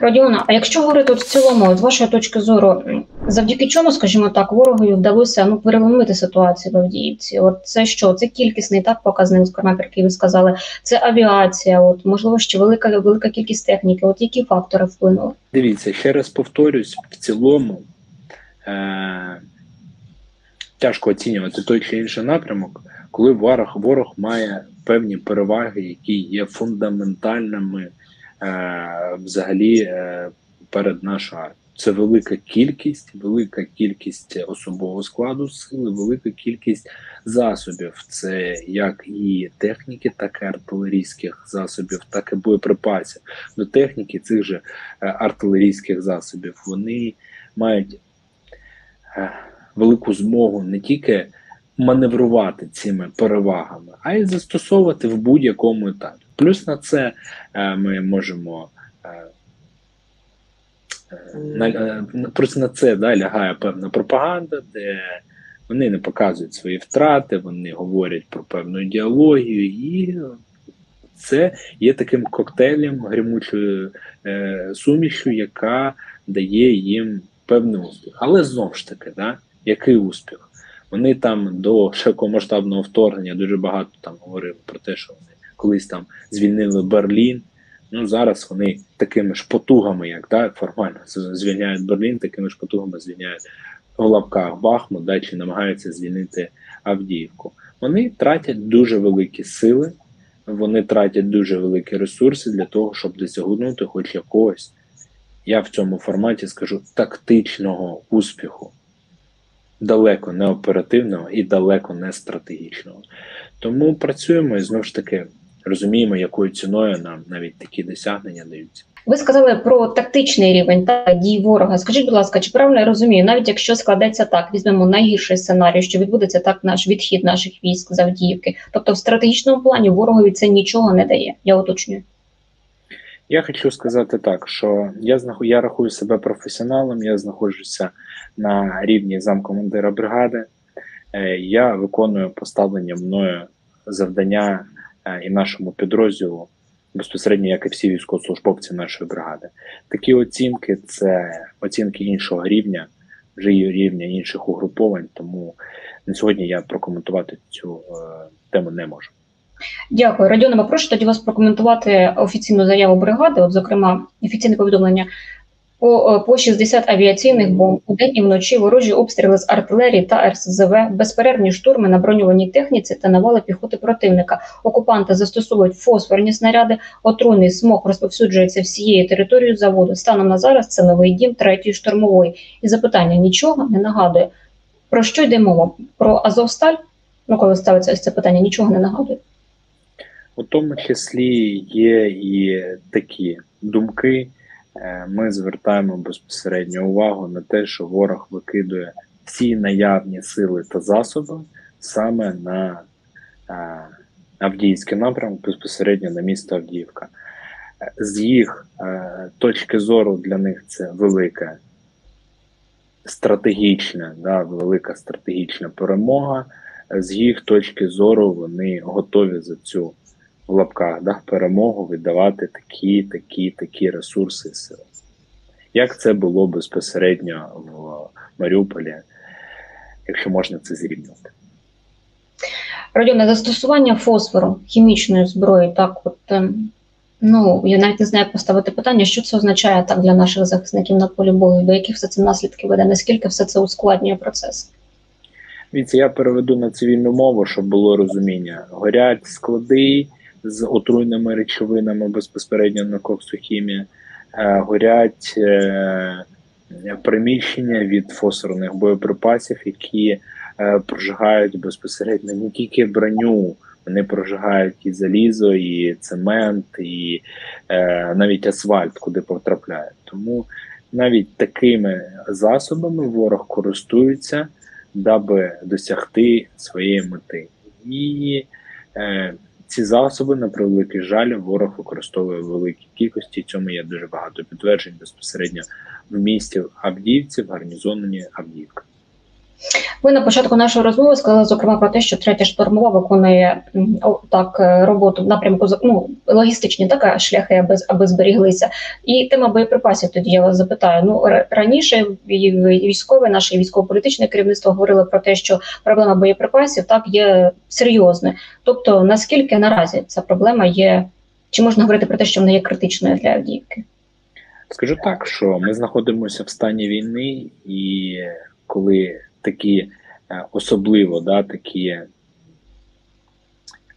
Родіона, а якщо говорити в цілому, з вашої точки зору, завдяки чому, скажімо так, ворогові вдалося ну переломити ситуацію в Авдіївці? От це що? Це кількісний так показник, зокрема, який ви сказали, це авіація, от можливо, ще велика велика кількість техніки. От які фактори вплинули? Дивіться, ще раз повторюсь, в цілому е- тяжко оцінювати той чи інший напрямок, коли ворог ворог має певні переваги, які є фундаментальними. Е, взагалі е, перед нашою армією. Це велика кількість, велика кількість особового складу сили, велика кількість засобів. Це як і техніки, так і артилерійських засобів, так і боєприпасів. До техніки цих же е, артилерійських засобів вони мають велику змогу не тільки маневрувати цими перевагами, а й застосовувати в будь-якому етапі. Плюс на це е, ми можемо е, е, просто на це да, лягає певна пропаганда, де вони не показують свої втрати, вони говорять про певну ідеологію, і це є таким коктейлем гримучою е, сумішю, яка дає їм певний успіх. Але знову ж таки, да, який успіх? Вони там до широкомасштабного вторгнення дуже багато там говорили про те, що вони колись там звільнили Берлін. Ну зараз вони такими ж потугами, як да, формально звільняють Берлін, такими ж потугами звільняють в лапках Бахмут, да, чи намагаються звільнити Авдіївку. Вони тратять дуже великі сили, вони тратять дуже великі ресурси для того, щоб досягнути хоч якогось, я в цьому форматі скажу, тактичного успіху. Далеко не оперативного і далеко не стратегічного. Тому працюємо і знову ж таки розуміємо, якою ціною нам навіть такі досягнення даються. Ви сказали про тактичний рівень та дій ворога. Скажіть, будь ласка, чи правильно я розумію, навіть якщо складеться так, візьмемо найгірший сценарій, що відбудеться так наш відхід наших військ з Авдіївки. Тобто, в стратегічному плані ворогові це нічого не дає. Я уточнюю. Я хочу сказати так, що я знаху, я рахую себе професіоналом, я знаходжуся на рівні замкомандира бригади. Е, я виконую поставлення мною завдання і нашому підрозділу безпосередньо, як і всі військовослужбовці нашої бригади. Такі оцінки це оцінки іншого рівня, вже рівня інших угруповань. Тому на сьогодні я прокоментувати цю е, тему не можу. Дякую, Радіонова. Прошу тоді вас прокоментувати офіційну заяву бригади. От, зокрема, офіційне повідомлення по по 60 авіаційних бомб у день і вночі ворожі обстріли з артилерії та РСЗВ, безперервні штурми на броньованій техніці та навали піхоти противника. Окупанти застосовують фосфорні снаряди, отруйний смог розповсюджується всією територією заводу. Станом на зараз це новий дім третьої штурмової. І запитання нічого не нагадує. Про що йде мова? Про Азовсталь? Ну, коли ставиться ось це питання, нічого не нагадує. У тому числі є і такі думки. Е, ми звертаємо безпосередньо увагу на те, що ворог викидує всі наявні сили та засоби саме на е, Авдіївський напрямок, безпосередньо на місто Авдіївка. З їх е, точки зору для них це велика стратегічна, да, велика стратегічна перемога. З їх точки зору вони готові за цю в лапках да, перемогу віддавати такі, такі, такі ресурси і сили. Як це було безпосередньо в Маріуполі, якщо можна це зрівнювати? Радіоне застосування фосфору хімічної зброї, так от ем, ну я навіть не знаю, як поставити питання, що це означає так для наших захисників на полі бою, до яких все це наслідки веде, наскільки все це ускладнює процес? Віці, я переведу на цивільну мову, щоб було розуміння. Горять склади з отруйними речовинами безпосередньо на коксохімії, е, горять е, приміщення від фосфорних боєприпасів, які е, прожигають безпосередньо не тільки броню. Вони прожигають і залізо, і цемент, і е, навіть асфальт, куди потрапляють. Тому навіть такими засобами ворог користується, даби досягти своєї мети. І е, ці засоби, на превеликий жаль, ворог використовує в великій кількості. Цьому є дуже багато підтверджень безпосередньо в місті Авдіївці, в гарнізоні Авдіївка. Ви на початку нашої розмови сказали зокрема про те, що третя штурмова виконує так е, роботу в напрямку ну, логістичні так, шляхи, аби, аби зберіглися. І тема боєприпасів. Тоді я вас запитаю. Ну раніше військове, наше військово-політичне керівництво говорило про те, що проблема боєприпасів так є серйозною. Тобто, наскільки наразі ця проблема є, чи можна говорити про те, що вона є критичною для Авдіївки? Скажу так, що ми знаходимося в стані війни, і коли такі е, особливо да, такі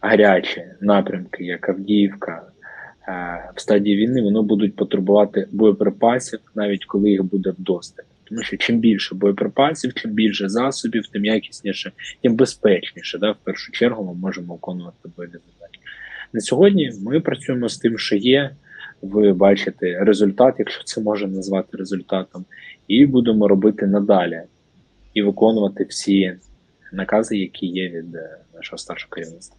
гарячі напрямки, як Авдіївка, е, в стадії війни, вони будуть потребувати боєприпасів, навіть коли їх буде вдосталь. Тому що чим більше боєприпасів, чим більше засобів, тим якісніше, тим безпечніше. Да, в першу чергу ми можемо виконувати бойові завдання. На сьогодні ми працюємо з тим, що є. Ви бачите результат, якщо це можна назвати результатом, і будемо робити надалі і виконувати всі накази, які є від е, нашого старшого керівництва.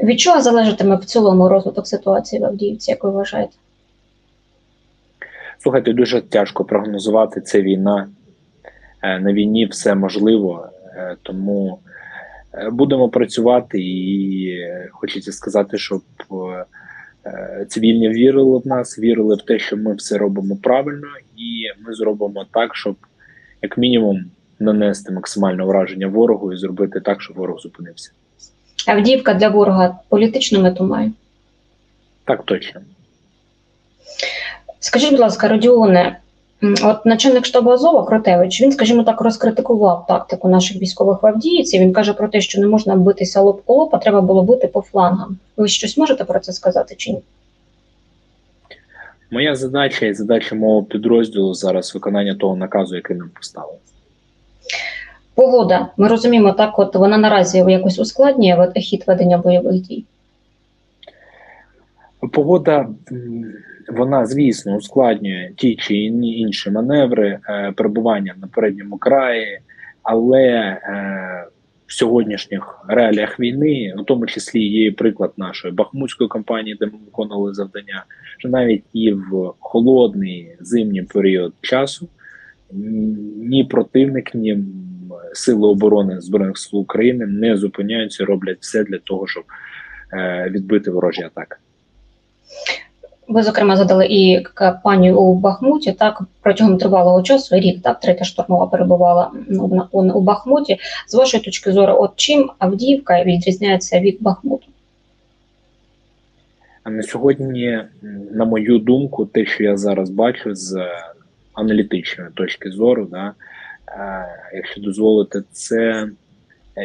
Від чого залежатиме в цілому розвиток ситуації в Авдіївці, як ви вважаєте? Слухайте, дуже тяжко прогнозувати. Це війна. Е, На війні все можливо, е, тому будемо працювати і хочеться сказати, щоб цивільні вірили в нас, вірили в те, що ми все робимо правильно, і ми зробимо так, щоб як мінімум нанести максимальне враження ворогу і зробити так, щоб ворог зупинився. Авдіївка для ворога політичну мету має. Так точно. Скажіть, будь ласка, Родіоне, от начальник штабу Азова Кротевич, він, скажімо так, розкритикував тактику наших військових в Авдіївці. Він каже про те, що не можна битися лоб по лоб, а треба було бити по флангам. Ви щось можете про це сказати чи ні? Моя задача і задача мого підрозділу зараз виконання того наказу, який нам поставили. Погода, ми розуміємо, так от вона наразі якось ускладнює хід ведення бойових дій. Погода, вона, звісно, ускладнює ті чи інші маневри, е, перебування на передньому краї, але е, в сьогоднішніх реаліях війни, у тому числі є приклад нашої бахмутської кампанії, де ми виконували завдання, що навіть і в холодний зимній період часу ні противник, ні сили оборони збройних сил України не зупиняються, роблять все для того, щоб е, відбити ворожі атаки. Ви, зокрема, задали і кампанію у Бахмуті. Так протягом тривалого часу, рік так, третя штурмова перебувала у, Бахмуті. З вашої точки зору, от чим Авдіївка відрізняється від Бахмуту? На сьогодні, на мою думку, те, що я зараз бачу з аналітичної точки зору, да, е, якщо дозволите, це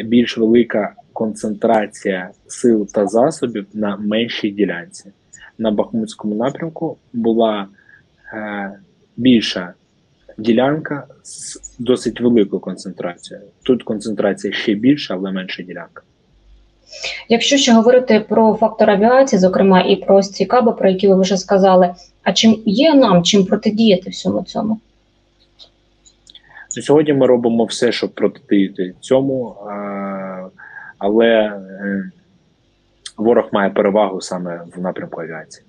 більш велика концентрація сил та засобів на меншій ділянці. На Бахмутському напрямку була е, більша ділянка з досить великою концентрацією. Тут концентрація ще більша, але менша ділянка. Якщо ще говорити про фактор авіації, зокрема і про ось ці каби, про які ви вже сказали, а чим є нам чим протидіяти всьому цьому? Ну, Сьогодні ми робимо все, щоб протидіяти цьому, але е, ворог має перевагу саме в напрямку авіації.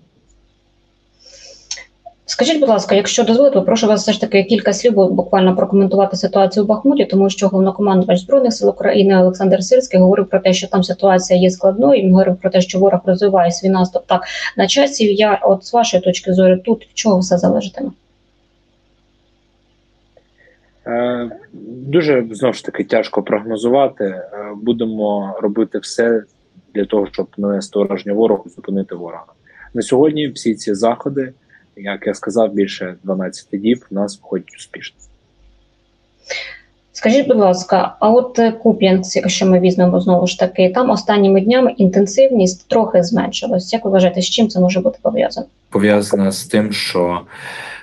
Скажіть, будь ласка, якщо дозволите, прошу вас все ж таки кілька слів буквально прокоментувати ситуацію в Бахмуті, тому що головнокомандувач збройних сил України Олександр Сирський говорив про те, що там ситуація є складною. Він говорив про те, що ворог розвиває свій наступ так на часі. Я от з вашої точки зору, тут від чого все залежатиме? Е, Дуже знову ж таки тяжко прогнозувати. Е, Будемо робити все для того, щоб нанести ураження ворогу, зупинити ворога. На сьогодні всі ці заходи, як я сказав, більше 12 діб в нас виходять успішно. Скажіть, будь ласка, а от е, Куп'янськ, якщо ми візьмемо знову ж таки, там останніми днями інтенсивність трохи зменшилась. Як ви вважаєте, з чим це може бути пов'язано? пов'язана з тим, що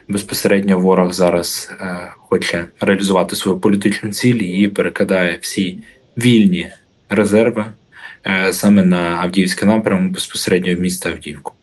безпосередньо ворог зараз е, хоче реалізувати свою політичну ціль і перекидає всі вільні резерви саме на Авдіївський напрямок безпосередньо в місто Авдіївку.